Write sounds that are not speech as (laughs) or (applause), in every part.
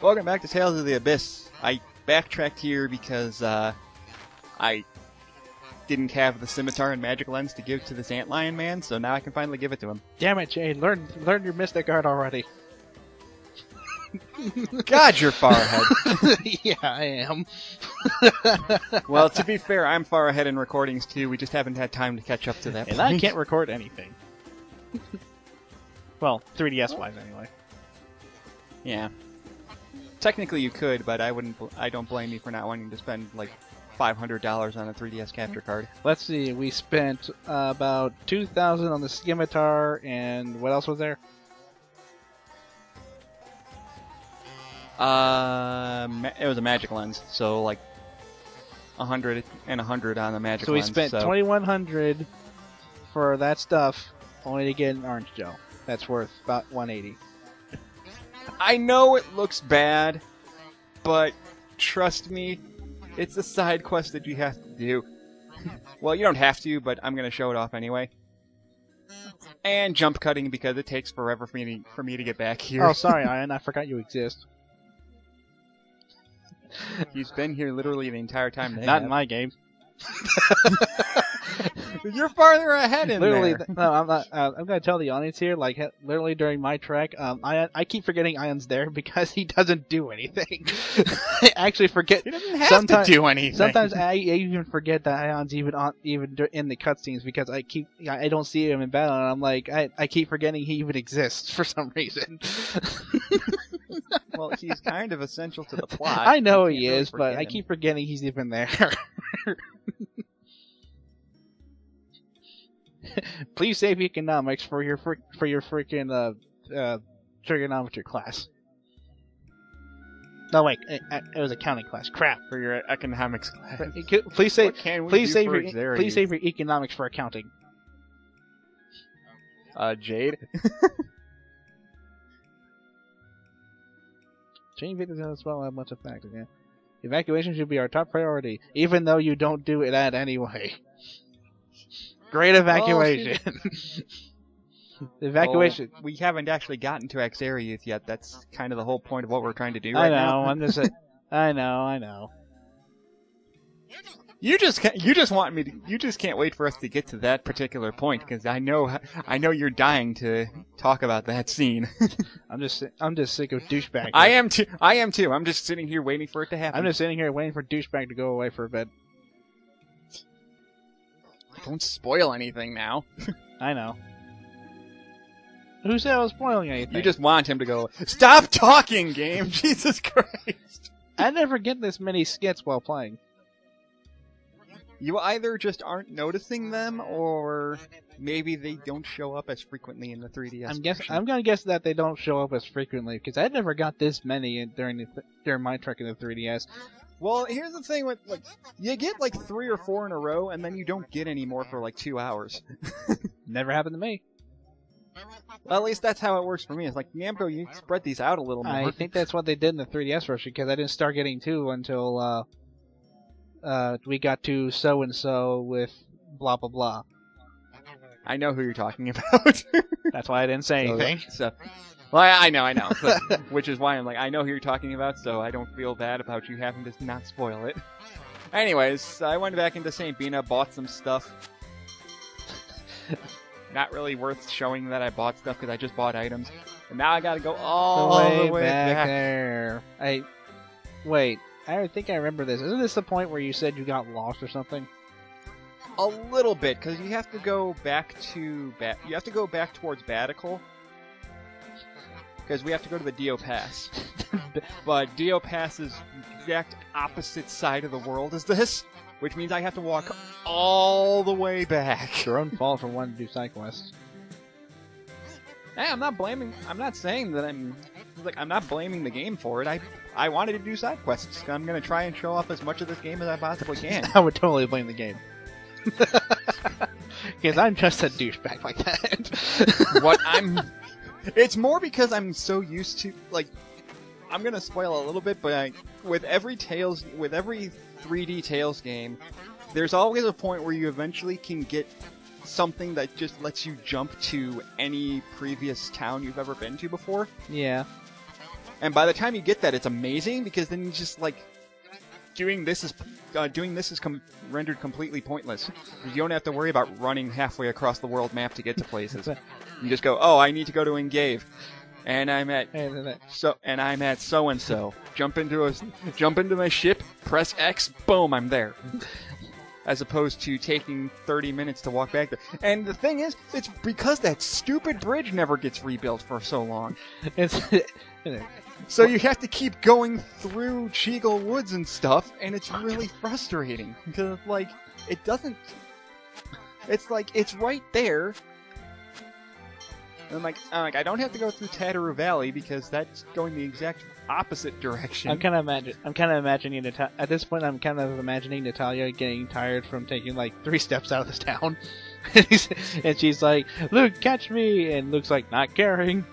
Welcome back to Tales of the Abyss. I backtracked here because uh, I didn't have the scimitar and magic lens to give to this antlion man, so now I can finally give it to him. Damn it, Jade! Learn learn your Mystic Art already. (laughs) God, you're far ahead. (laughs) yeah, I am. (laughs) well, to be fair, I'm far ahead in recordings too. We just haven't had time to catch up to that. and point. I can't record anything. well, 3DS wise, anyway. Yeah. Technically, you could, but I wouldn't. I don't blame you for not wanting to spend like five hundred dollars on a 3DS capture card. Let's see. We spent uh, about two thousand on the scimitar, and what else was there? Uh, ma- it was a magic lens, so like a hundred and a hundred on the magic so we spent so. twenty one hundred for that stuff, only to get an orange gel. That's worth about one eighty. I know it looks bad, but trust me, it's a side quest that you have to do. (laughs) well, you don't have to, but I'm gonna show it off anyway. And jump cutting because it takes forever for me to, for me to get back here. Oh, sorry, (laughs) Ion. I forgot you exist. He's been here literally the entire time. Not have. in my game. (laughs) You're farther ahead in literally, there. th- no, I'm not. Uh, I'm gonna tell the audience here. Like, he- literally during my trek, um, I I keep forgetting Ion's there because (laughs) he doesn't do anything. (laughs) I actually forget. He doesn't have Sometimes- to do anything. Sometimes I, I even forget that Ion's even on even in the cutscenes because I keep I don't see him in battle and I'm like I, I keep forgetting he even exists for some reason. (laughs) well, he's kind of essential to the plot. I know he is, but I keep forgetting he's even there. (laughs) Please save economics for your fr- for your freaking uh, uh, trigonometry class. No wait, it, it was accounting class. Crap. for your economics class. Please save can please save your please save your economics for accounting. uh, Jade. (laughs) Change victims as well have much effect. Yeah. Evacuation should be our top priority, even though you don't do it at anyway. Great oh, evacuation. (laughs) evacuation. Well, we haven't actually gotten to Akzeriuth yet. That's kind of the whole point of what we're trying to do I right know. now. I'm just. A, (laughs) I know. I know. You just can't, you just want me to you just can't wait for us to get to that particular point because I know I know you're dying to talk about that scene. (laughs) I'm just. I'm just sick of douchebag. I am too. I am too. I'm just sitting here waiting for it to happen. I'm just sitting here waiting for douchebag to go away for a bit. Don't spoil anything now. (laughs) I know. Who said I was spoiling anything? You just want him to go. Stop talking, game. (laughs) Jesus Christ. I never get this many skits while playing. You either just aren't noticing them, or maybe they don't show up as frequently in the 3DS. I'm guess. version. I'm gonna guess that they don't show up as frequently because I never got this many during the th- during my trek in the 3DS. Well, here's the thing with like you get like three or four in a row, and then you don't get any more for like two hours. (laughs) Never happened to me. Well, at least that's how it works for me. It's like Namco, you spread these out a little more. I think that's what they did in the 3DS version because I didn't start getting two until uh, uh, we got to so and so with blah blah blah. I know who you're talking (laughs) about. That's why I didn't say anything. So, well, I, I know, I know. (laughs) But, which is why I'm like, I know who you're talking about, so I don't feel bad about you having to not spoil it. Anyways, I went back into St. Binah, bought some stuff. Not really worth showing that I bought stuff because I just bought items. And now I gotta go all way, the way back, back. there. I wait. I think I remember this. Isn't this the point where you said you got lost or something? A little bit, because you have to go back to ba- you have to go back towards Baticul, because we have to go to the Deo Pass. (laughs) but Deo Pass is the exact opposite side of the world as this, which means I have to walk all the way back. Your own fault for wanting to do side quests. Hey, I'm not blaming. I'm not saying that I'm like I'm not blaming the game for it. I I wanted to do side quests. I'm gonna try and show off as much of this game as I possibly can. (laughs) I would totally blame the game. (laughs) Because I'm just a douchebag like that. what I'm it's more because I'm so used to like I'm gonna spoil a little bit, but I, with every Tales with every 3D Tales game, there's always a point where you eventually can get something that just lets you jump to any previous town you've ever been to before. yeah. And by the time you get that, it's amazing because then you just like doing this is uh, doing this is com- rendered completely pointless. You don't have to worry about running halfway across the world map to get to places. You just go, oh, I need to go to Engeve, and I'm at And so and I'm at so and so. Jump into a jump into my ship, press X, boom, I'm there. As opposed to taking 30 minutes to walk back there. And the thing is, it's because that stupid bridge never gets rebuilt for so long. it's (laughs) So you have to keep going through Cheagle Woods and stuff, and it's really frustrating because like it doesn't. It's like it's right there. And I'm like, I'm like, I don't have to go through Tataroo Valley because that's going the exact opposite direction. I'm kind of. I'm kind of imagining Nata- at this point. I'm kind of imagining Natalia getting tired from taking like three steps out of this town, (laughs) and, and she's like, "Luke, catch me!" And Luke's like, "Not caring."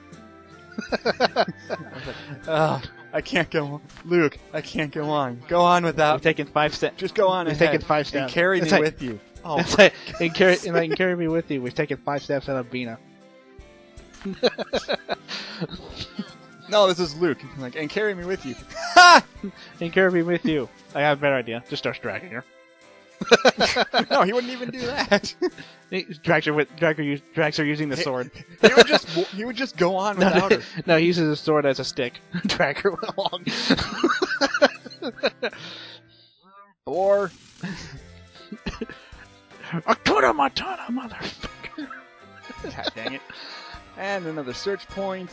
Ugh, (laughs) I can't go on. Luke, I can't go on. Go on without. We've taken five steps. Just go on We've ahead. taken five and steps. carry It's me like- with you. (laughs) Oh, It's like, and carry, and like, carry me with you. We've taken five steps out of Binah. (laughs) no, this is Luke. I'm like, and carry me with you. Ha! And carry me with you. I have a better idea. Just starts dragging her. (laughs) no, he wouldn't even do that. (laughs) Her with drag her, use- drags her using the sword. (laughs) he would just he would just go on No, without no, her. no, he uses the sword as a stick. drag her along. Or Akuna Matata, motherfucker. God dang it. And another search point.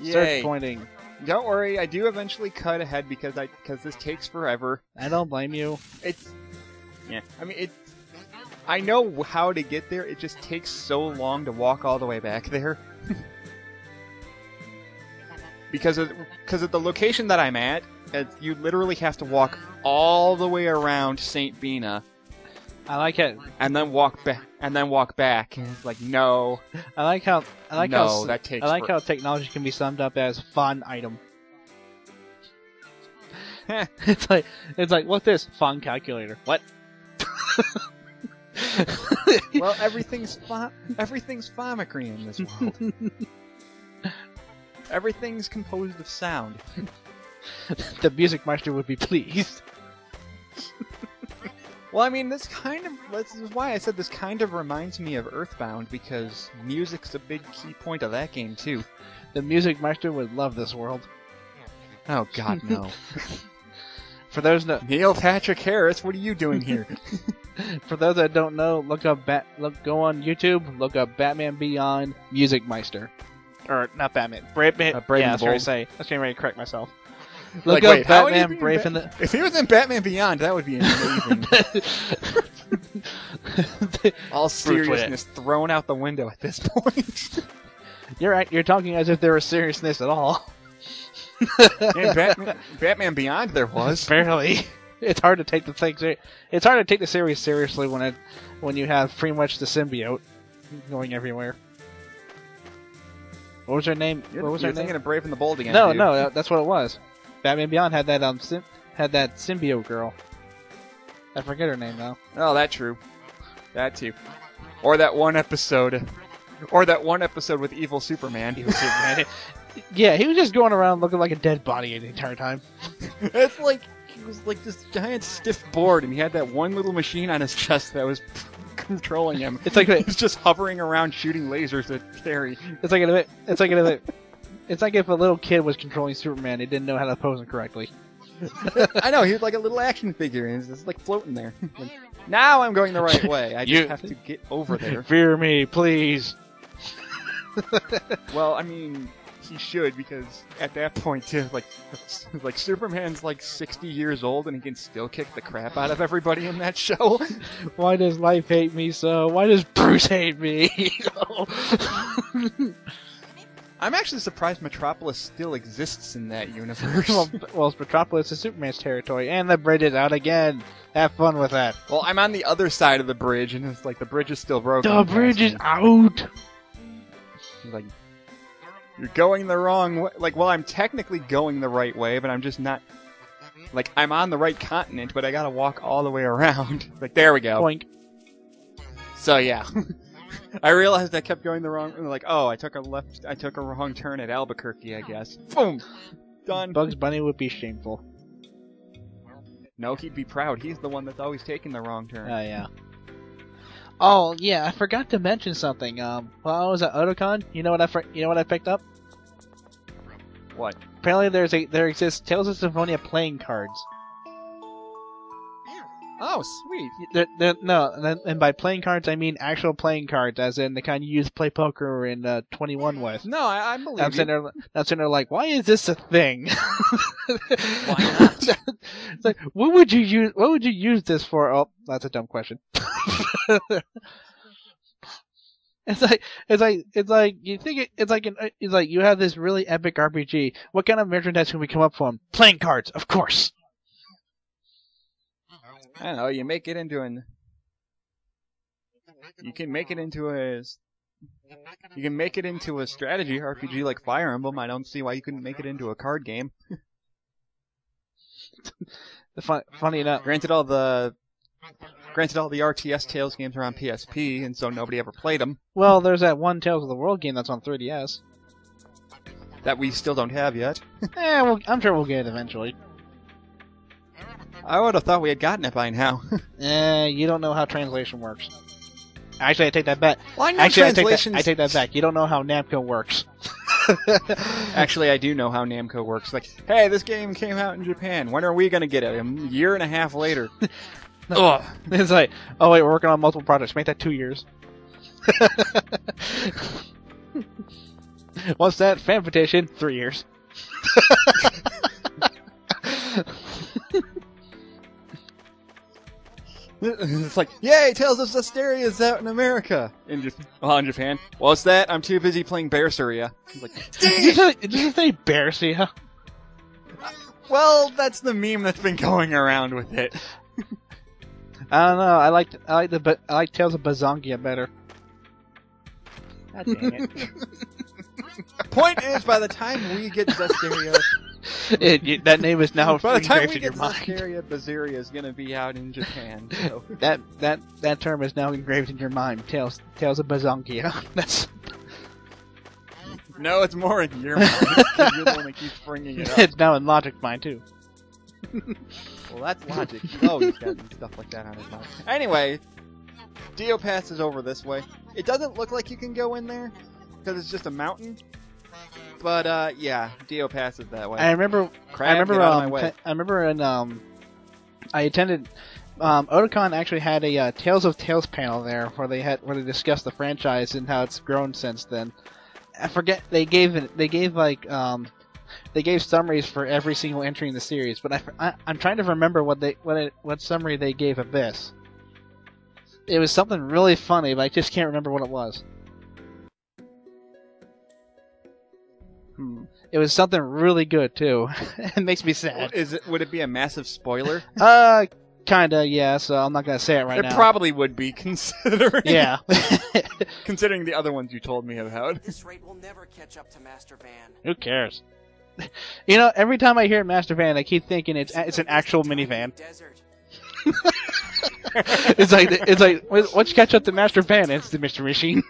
Yay. Search pointing. Don't worry, I do eventually cut ahead because I because this takes forever. I don't blame you. It's yeah. I mean it. I know how to get there. It just takes so long to walk all the way back there. (laughs) because of because of the location that I'm at, you literally have to walk all the way around Saint Binah I like it. and then walk back and then walk back. And it's like no, I like how I like no, how that takes. I like for- how technology can be summed up as fun item. (laughs) it's like it's like what's this fun calculator? What? (laughs) well, everything's fa- everything's fomicry in this world. (laughs) everything's composed of sound. the music master would be pleased. Well, I mean, this kind of this is why I said this kind of reminds me of Earthbound because music's a big key point of that game too. The music master would love this world. Oh God, no! (laughs) For those that Neil Patrick Harris, what are you doing here? (laughs) (laughs) for those that don't know, look up Bat look go on YouTube, look up Batman Beyond Music Meister. Or not Batman. Brave Uh, Brave yeah, and that's the what I Bold. say. I was getting ready to correct myself. Look Like, up wait, how would he Batman be in Brave Bat- and the if he was in Batman Beyond, that would be amazing. (laughs) All seriousness thrown out the window at this point. (laughs) You're right. You're talking as if there was seriousness at all. (laughs) in Batman, Batman Beyond, there was. Barely. It's hard to take the thing. ser- It's hard to take the series seriously when it when you have pretty much the symbiote going everywhere. What was her name? You're, what was you're her thinking name? of Brave and the Bold again. No, dude. no, that's what it was. Batman Beyond had that um sym- had that symbiote girl. I forget her name though. Oh, that true. That too. Or that one episode. Or that one episode with Evil Superman. (laughs) yeah, he was just going around looking like a dead body the entire time. (laughs) it's like he was like this giant stiff board, and he had that one little machine on his chest that was (laughs) controlling him. It's like he was just hovering around shooting lasers at Terry. It's like a, it's like a, it's like if a little kid was controlling Superman, he didn't know how to pose him correctly. (laughs) I know he was like a little action figure, and he's just like floating there. Like, (laughs) now I'm going the right way. I just You- have to get over there. (laughs) Fear me, please. Well, I mean, he should because at that point, too, like, like Superman's like 60 years old and he can still kick the crap out of everybody in that show. Why does life hate me so? Why does Bruce hate me? I'm actually surprised Metropolis still exists in that (laughs) universe. well, well, Metropolis is Superman's territory, and the bridge is out again. Have fun with that. well, I'm on the other side of the bridge, and it's like the bridge is still broken. The bridge is out. He's like, you're going the wrong way. Like, well, I'm technically going the right way, but I'm just not. Like, I'm on the right continent, but I gotta walk all the way around. (laughs) Like, there we go. Boink. So yeah, (laughs) I realized I kept going the wrong. Like, oh, I took a left. I took a wrong turn at Albuquerque. I guess. Boom. Done. Bugs Bunny would be shameful. No, he'd be proud. He's the one that's always taking the wrong turn. Oh yeah. Oh yeah, I forgot to mention something. Um, while I was at Otakon, you know what I fr- you know what I picked up? what? Apparently, there's a there exists Tales of Symphonia playing cards. Oh, sweet. They're, they're, no, and, and by playing cards I mean actual playing cards, as in the kind you use to play poker in uh, 21 with. No, I, I believe I'm sitting there, I'm sitting there like, why is this a thing? (laughs) Why not? it's like, what would you use? What would you use this for? Oh, that's a dumb question. (laughs) it's like, it's like, it's like you think it, it's like, an, it's like you have this really epic RPG. What kind of merchandise can we come up from? Playing cards, of course. I don't know. You make it into an. You can make it into a. You can make it into a strategy RPG like Fire Emblem. I don't see why you couldn't make it into a card game. The (laughs) fun, funny enough, Granted, all the. Granted, all the RTS Tales games are on PSP, and so nobody ever played them. well, there's that one Tales of the World game that's on 3DS. That we still don't have yet. (laughs) Eh, well, I'm sure we'll get it eventually. I would have thought we had gotten it by now. (laughs) Eh, you don't know how translation works. Actually, I take that back. well, I know Actually, I take, that. I take that back. You don't know how Namco works. (laughs) (laughs) Actually, I do know how Namco works. Like, hey, this game came out in Japan. When are we gonna get it? A year and a half later. Ugh. it's like, oh wait, we're working on multiple projects. Make that two years. What's that? Fan petition? Three years. It's like, yay, Tales of Zestiria is out in America. In, Jap- well, in Japan. What's that? I'm too busy playing Berseria. It's like, Did you say, did you say Bersia? well, that's the meme that's been going around with it. I don't know. I like I like the I like Tales of Bazongia better. God dang it. (laughs) Point is, by the time we get Zestiria, (laughs) It- you- that name is now by the time engraved we in your get mind. Zestiria, Berseria is gonna be out in Japan. So. (laughs) That that that term is now engraved in your mind. Tales Tales of Bazongia. (laughs) That's No, it's more in your mind. you're the one that keeps bringing it up. it's now in Logic mind too. Well, that's logic. Oh he's got stuff like that on his mind. Anyway, Deo passes over this way. It doesn't look like you can go in there because it's just a mountain. But uh, yeah, Deo Pass is that way. I remember Crab, I remember get out of um, my way. I remember in um I attended um Otakon actually had a uh, Tales of Tales panel there where they had where they discussed the franchise and how it's grown since then. I forget they gave they gave like um they gave summaries for every single entry in the series, but I, I I'm trying to remember what they what it, what summary they gave of this. It was something really funny, but I just can't remember what it was. Hmm. It was something really good too. (laughs) it makes me sad. Is it? Would it be a massive spoiler? (laughs) Uh, kinda, yeah. So I'm not gonna say it right it now. It probably would be, (laughs) considering yeah. considering the other ones you told me about. At this rate, we'll never catch up to Master Van. Who cares? You know, every time I hear Master Van, I keep thinking it's it's an actual minivan. Desert. It's like it's like once you catch up to Master Van, it's the Mystery Machine.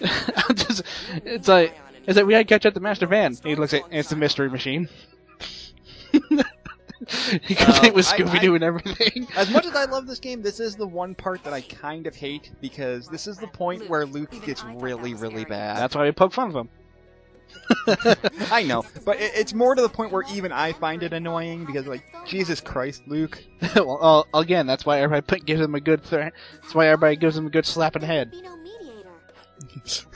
(laughs) I'm just, it's like it's like we gotta catch up to Master Van. He looks at it's the Mystery Machine. (laughs) he comes Um, in with Scooby Doo and everything. As much as I love this game, this is the one part that I kind of hate because this is the point where Luke gets really, really bad. That's why we poke fun of him. (laughs) I know, but it, it's more to the point where even I find it annoying because, like, Jesus Christ, Luke. well, uh, again, that's why everybody put, gives him a good. Th- that's why everybody gives him a good slap in the head. Be no mediator.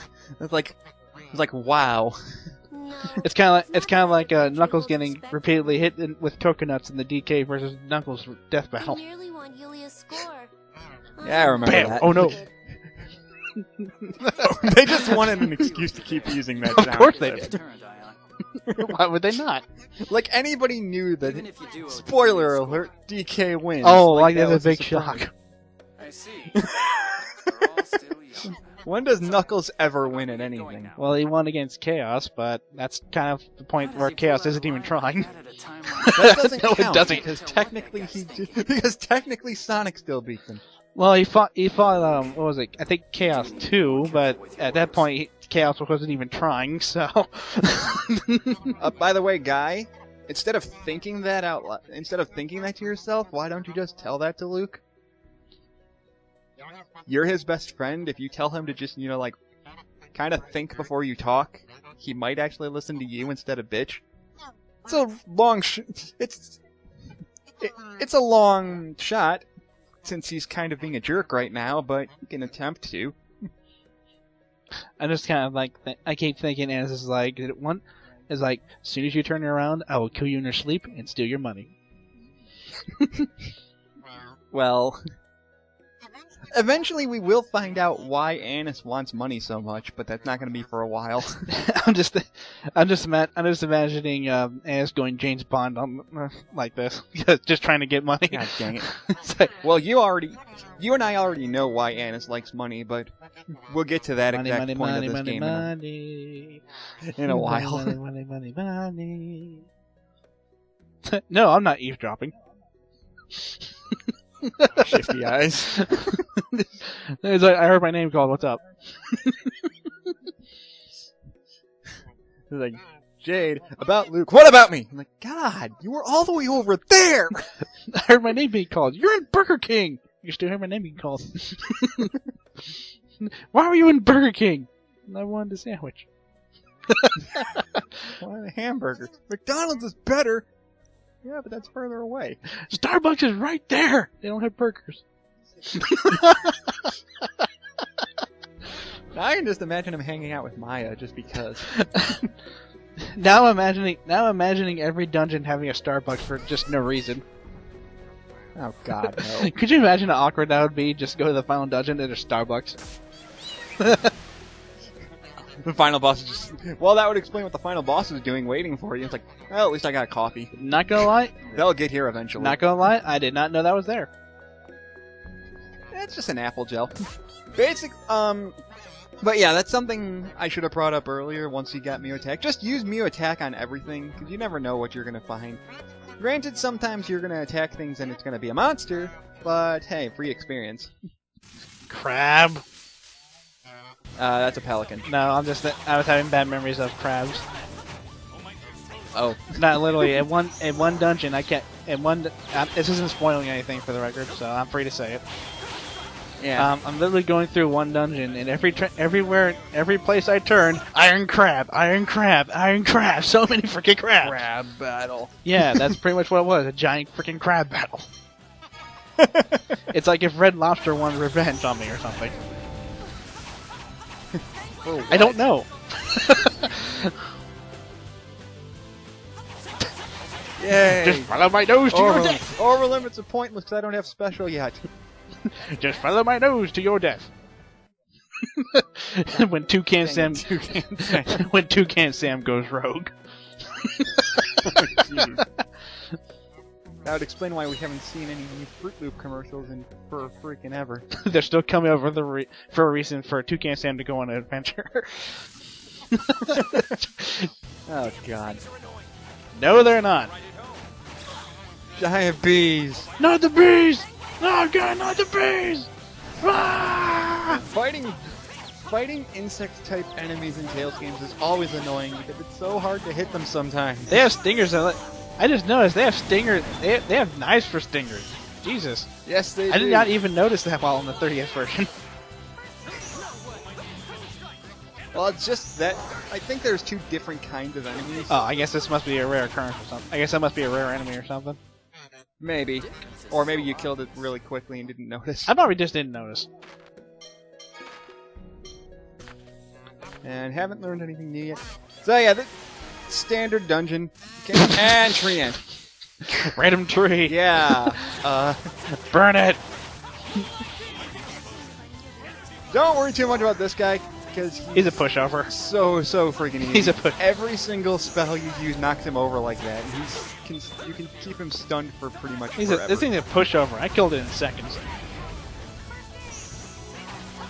It's like, it's like, wow. It's kind of like it's kind of like uh, Knuckles getting repeatedly hit in, with coconuts in the DK versus Knuckles death battle. merely want Yulia's score. Yeah, I remember Bam! that. Oh no! (laughs) (laughs) they just wanted an excuse to keep using that. (laughs) Of sound course they clip. did. Turn, Dion. Why would they not? Like anybody knew that. Even if you do, Spoiler alert: DK wins. Oh, like, that that's a big surprise. shock. I see. We're all still young. When does Knuckles ever win at anything? Well, he won against Chaos, but that's kind of the point where Chaos isn't even trying. like that a time (laughs) like That doesn't No, it count doesn't. because technically he ju- (laughs) because technically Sonic still beats him. Well, he fought. He fought. Um, what was it? I think Chaos two, but at that point, Chaos wasn't even trying. So, (laughs) Uh, by the way, guy, instead of thinking that out, instead of thinking that to yourself, why don't you just tell that to Luke? You're his best friend. If you tell him to just, you know, like, kind of think before you talk, he might actually listen to you instead of bitch. It's a long sh- it's it, it's a long shot since he's kind of being a jerk right now, but you can attempt to. I'm just kind of like. Th- I keep thinking as is like did it one is like as soon as you turn around, I will kill you in your sleep and steal your money. (laughs) Well, eventually we will find out why Anise wants money so much, but that's not going to be for a while. (laughs) I'm just, I'm just, I'm just imagining um, Anise going James Bond on uh, like this, (laughs) just trying to get money. God dang it. (laughs) Like, Well, you already, you and I already know why Anise likes money, but we'll get to that money, exact money, point money, of this game in a- in a while. Money, money, money. money. no, I'm not eavesdropping. Shifty eyes. (laughs) It's like, I heard my name called. What's up? He's like, Jade, about Luke. What about me? I'm like, God, you were all the way over there. (laughs) I heard my name being called. You're in Burger King. You still hear my name being called. (laughs) Why were you in Burger King? I wanted a sandwich. Why the hamburger? McDonald's is better. Yeah, but that's further away. Starbucks is right there. They don't have burgers. (laughs) I can just imagine him hanging out with Maya just because. (laughs) Now I'm imagining now I'm imagining every dungeon having a Starbucks for just no reason. Oh God, no. (laughs) Could you imagine how awkward that would be? Just go to the final dungeon and there's Starbucks. (laughs) the final boss is just. Well, that would explain what the final boss is doing, waiting for you. It's like, well, at least I got a coffee. Not gonna lie, (laughs) They'll get here eventually. not gonna lie, I did not know that was there. It's just an apple gel. (laughs) Basic, um, but yeah, that's something I should have brought up earlier once you got Mieu Attack. Just use Mieu Attack on everything, because you never know what you're gonna find. Granted, sometimes you're gonna attack things and it's gonna be a monster, but hey, free experience. Crab. Uh, that's a pelican. No, I'm just I was having bad memories of crabs. Oh. Not literally. In one in one dungeon, I can't. In one, uh, this isn't spoiling anything for the record, so I'm free to say it. Yeah. Um, I'm literally going through one dungeon, and every everywhere, every place I turn, iron crab, iron crab, iron crab. So many freaking crabs. Crab battle. Yeah, that's pretty much what it was—a giant freaking crab battle. (laughs) it's like if Red Lobster won revenge on me or something. For I don't know. Yay! Just follow my nose to your death. over limits are pointless because I don't have special yet. (laughs) Just follow my nose to your death. (laughs) when Toucan (laughs) Sam, when Toucan Sam goes rogue. Oh, That would explain why we haven't seen any new Fruit Loop commercials in for freaking ever. (laughs) They're still coming over the re- for a reason for Toucan Sam to go on an adventure. (laughs) Oh god. no, they're not. Giant bees. Not the bees! No, God, not the bees! Ah! Fighting fighting insect type enemies in Tales games is always annoying because it's so hard to hit them sometimes. They have stingers. That let- I just noticed they have stingers. They they have knives for stingers. Jesus, Yes, they I do. did not even notice that while in the 30th version. (laughs) Well, it's just that I think there's two different kinds of enemies. Oh, I guess this must be a rare occurrence or something. I guess that must be a rare enemy or something. Maybe. Or maybe you killed it really quickly and didn't notice. I probably just didn't notice. And haven't learned anything new yet. So yeah, standard dungeon. Okay. (laughs) and tree end. Random tree. Yeah. Uh, Burn it. don't worry too much about this guy because he's, He's a pushover. so so freaking easy. He's a push. Every single spell you use knocks him over like that. And he's can, you can keep him stunned for pretty much He's a, forever. this thing's a pushover. I killed it in seconds.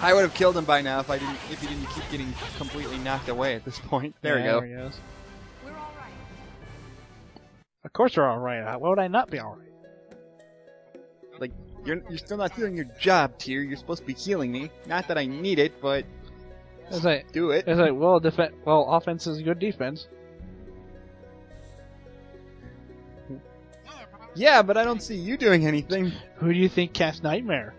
I would have killed him by now if I didn't if he didn't keep getting completely knocked away at this point. There Yeah, we go. There he goes. Of course we're all right. Why would I not be all right? Like, you're, you're still not doing your job, Tear. You're supposed to be healing me. Not that I need it, but It's like, do it. it's like, well, def- well, offense is good defense. Yeah, but I don't see you doing anything. Who do you think cast Nightmare?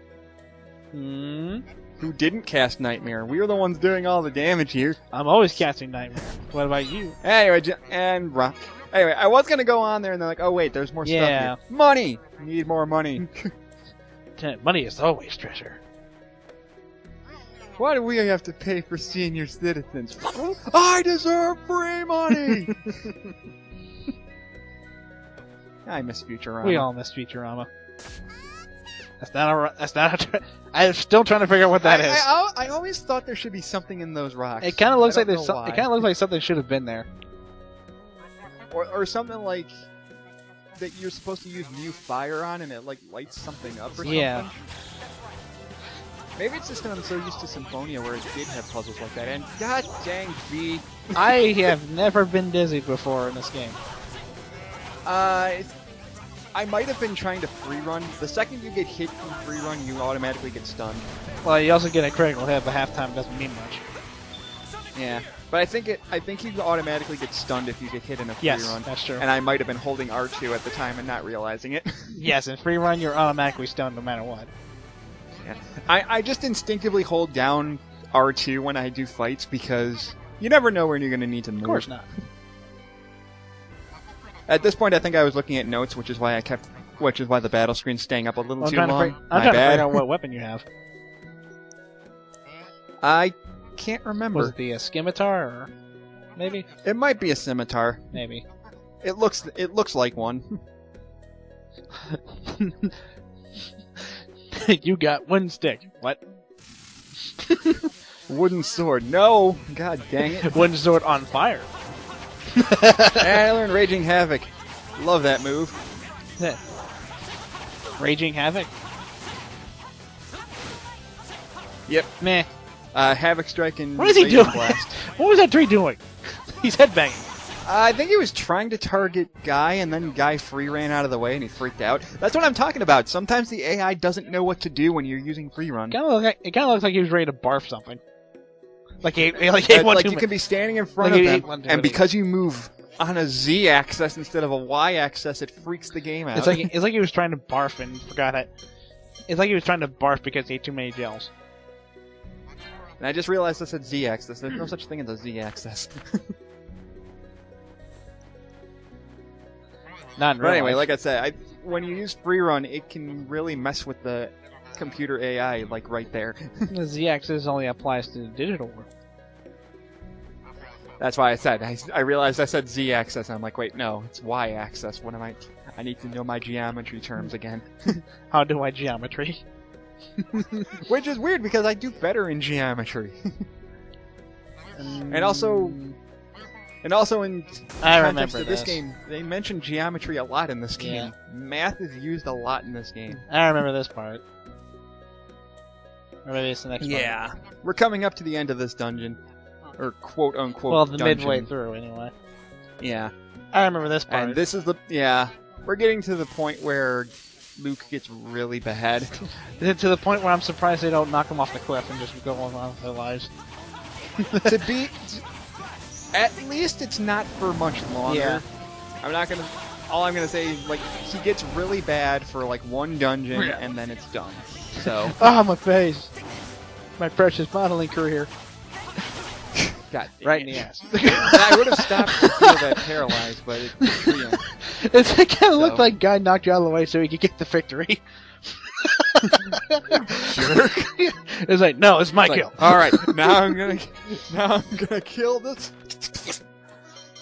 Hmm. Who didn't cast Nightmare? We were the ones doing all the damage here. I'm always casting Nightmare. What about you? Anyway, and rock. Anyway, I was gonna go on there and they're like, oh wait, there's more Yeah. stuff here. Money! Need more money. (laughs) Money is always treasure. Why do we have to pay for senior citizens? (laughs) I deserve free money! (laughs) I miss Futurama. We all miss Futurama. That's not a. That's not a. Tra- I'm still trying to figure out what that I, is. I, I, I always thought there should be something in those rocks. it kind of looks I like don't there's. know Some, it kind of looks like something should have been there. Or, or something like that you're supposed to use new fire on and it like lights something up or something. Yeah. Maybe it's just that I'm so used to Symphonia where it did have puzzles like that. And god dang V, (laughs) I have never been dizzy before in this game. uh, I might have been trying to free run. The second you get hit from free run, you automatically get stunned. Well, you also get a critical hit, but halftime doesn't mean much. Yeah, but I think it. I think you automatically get stunned if you get hit in a free Yes, run. that's true. And I might have been holding R2 at the time and not realizing it. (laughs) yes, in free run, you're automatically stunned no matter what. Yeah. I, I just instinctively hold down R2 when I do fights because you never know when you're going to need to move. Of course not. At this point, I think I was looking at notes, which is why I kept, which is why the battle screen's staying up a little I'm too trying, to, long. I'm My trying to bad. figure out what weapon you have. I can't remember. Was it the uh, scimitar, or maybe? It might be a scimitar. Maybe. It looks, it looks like one. (laughs) (laughs) you got one stick. What? (laughs) Wooden sword. No, god dang it. Wooden sword on fire. I learned Raging Havoc. Love that move. Raging Havoc. Yep. Meh. Uh, Havoc Strike and What is he Raging doing? Blast. (laughs) What was that tree doing? (laughs) He's headbanging. I think he was trying to target Guy, and then Guy free ran out of the way, and he freaked out. That's what I'm talking about. Sometimes the AI doesn't know what to do when you're using free run. Kind of look like, it kind of looks like he was ready to barf something. Like he, (laughs) like he Uh, one like you can be standing in front Like of he them, and because you move on a Z axis instead of a Y axis, it freaks the game out. It's like it's like he was trying to barf and forgot it. It's like he was trying to barf because he ate too many gels. And I just realized I said Z axis. There's no such thing as a Z axis. (laughs) Not in but anyway, like I said, I, when you use free run, it can really mess with the computer AI, like right there. (laughs) the z-axis only applies to the digital world. That's why I said I, I realized I said Z axis. I'm like, wait, no, it's Y axis. What am I? I need to know my geometry terms again. (laughs) How do I geometry? (laughs) Which is weird because I do better in geometry. (laughs) And also- And also in I context remember of this this. game, they mention geometry a lot in this game. Math is used a lot in this game. I remember this part. Or maybe it's the next part. Yeah. We're coming up to the end of this dungeon. Or quote unquote Well, the dungeon. midway through, anyway. Yeah. I remember this part. And this is the yeah. We're getting to the point where Luke gets really bad. (laughs) to the point where I'm surprised they don't knock him off the cliff and just go on with their lives. (laughs) to be at least it's not for much longer. Yeah. I'm not gonna all I'm gonna say is like he gets really bad for like one dungeon Yeah. and then it's done. So (laughs) Ah, my face! My precious modeling career. God dang Right in the ass. I would have stopped to feel that paralyzed, but it, yeah. (laughs) It's, it kind of looked like guy knocked you out of the way so he could get the victory. (laughs) jerk. (laughs) it's like, no, it's my It's like, kill. all right, now I'm gonna now I'm gonna kill this.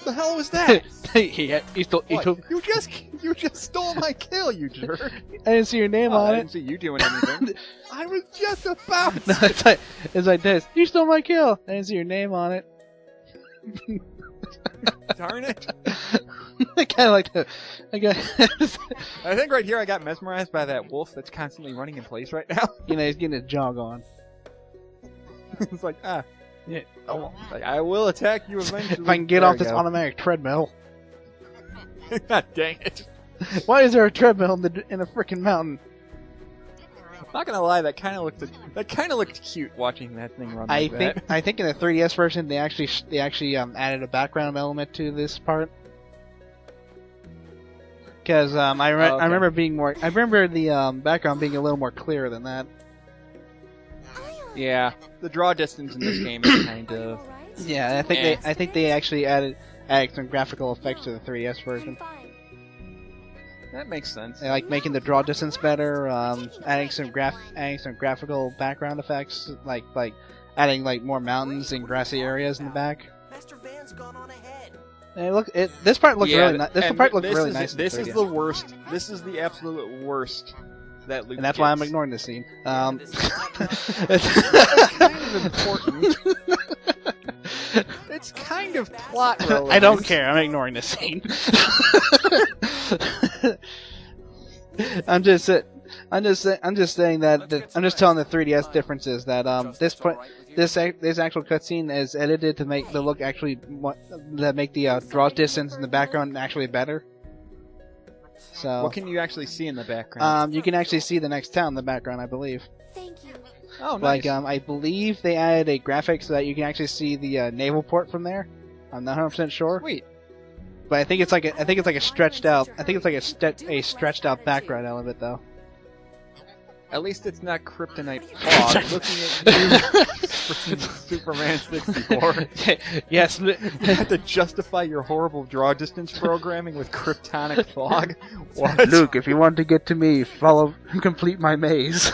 the hell was that? he, he, he, stole, he What? took, You just you just stole my kill, you jerk. I didn't see your name Oh, I on didn't it. see you doing anything. I was just about. No, it's like, it's like this. You stole my kill. I didn't see your name on it. (laughs) Darn it! I kind of like the. I got, I think right here I got mesmerized by that wolf that's constantly running in place right now. you know, he's getting his jog on. (laughs) it's like ah, Yeah. Oh, like I will attack you eventually. (laughs) if I can get There off this go. automatic treadmill. God dang it! Why is there a treadmill in, the, in a freaking mountain? Not gonna lie, that kind of looked that kind of looked cute watching that thing run. I Like think that. I think in the 3DS version they actually they actually um, added a background element to this part. Because um, I, re- Oh, okay. I remember being more I remember the um, background being a little more clear than that. Yeah, the draw distance in this (clears throat) game is kind of. Yeah, I think Eh. they I think they actually added added some graphical effects to the 3DS version. That makes sense. They like making the draw distance better, um, adding some graph adding some graphical background effects, like like adding like more mountains and grassy areas in the back. Master Van's gone on ahead. And it look it this part looked yeah, really nice. This part looked this really is, nice. This is the worst. This is the absolute worst that Luke and that's why I'm ignoring this scene. Um, (laughs) kind of important. (laughs) It's kind of plot relevant. I don't care. I'm ignoring this scene. (laughs) I'm just, uh, I'm just, I'm just saying that, that I'm just telling the 3DS differences that um this point, this this actual cutscene is edited to make the look actually mo- that make the uh, draw distance in the background actually better. So What can you actually see in the background? um you can actually see the next town in the background, I believe. Thank you. Oh, nice. Like um, I believe they added a graphic so that you can actually see the uh, naval port from there. I'm not 100 percent sure, Sweet. but I think it's like a, I think it's like a stretched out. I think it's like a ste- a stretched out background element though. At least it's not Kryptonite fog. Looking at (laughs) you, Superman 64. (laughs) yes, You have to justify your horrible draw distance programming with kryptonic fog. (laughs) What? Luke, if you want to get to me, follow, complete my maze.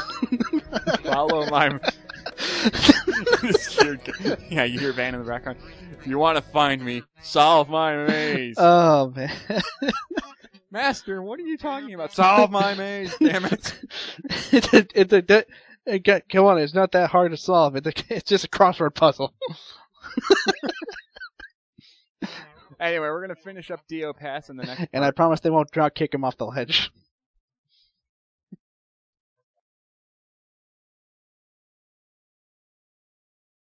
Follow my. (laughs) yeah, you hear Van in the background. If you want to find me, solve my maze. oh man, (laughs) Master, what are you talking about? Solve my maze, damn it. it's a, it's a, it- it come on, it's not that hard to solve. It's a, it's just a crossword puzzle. (laughs) Anyway, we're gonna finish up Deo Pass in the next. And I promise they won't drop kick him off the ledge.